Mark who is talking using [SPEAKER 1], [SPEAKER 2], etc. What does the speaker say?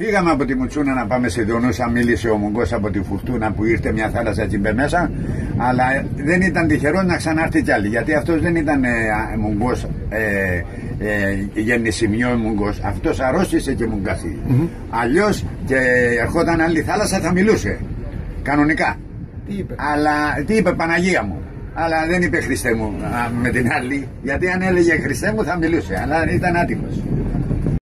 [SPEAKER 1] Φύγαμε από τη Μουτσούνα να πάμε σε Διονούσα, μίλησε ο Μουγκός από τη Φουρτούνα που ήρθε μια θάλασσα τσιμπε μέσα, αλλά ε, δεν ήταν τυχερός να ξανάρθει κι άλλη, γιατί αυτός δεν ήταν ε, Μουγκός, ε, ε, γεννησιμιό Μουγκός, αυτός αρρώστησε και μουγκάθη. Mm-hmm. Αλλιώς και ερχόταν άλλη θάλασσα θα μιλούσε, κανονικά.
[SPEAKER 2] Τι είπε;
[SPEAKER 1] Αλλά τι είπε Παναγία μου; Αλλά δεν είπε Χριστέ μου με την άλλη, γιατί αν έλεγε Χριστέ μου θα μιλούσε, αλλά ήταν άτιμος.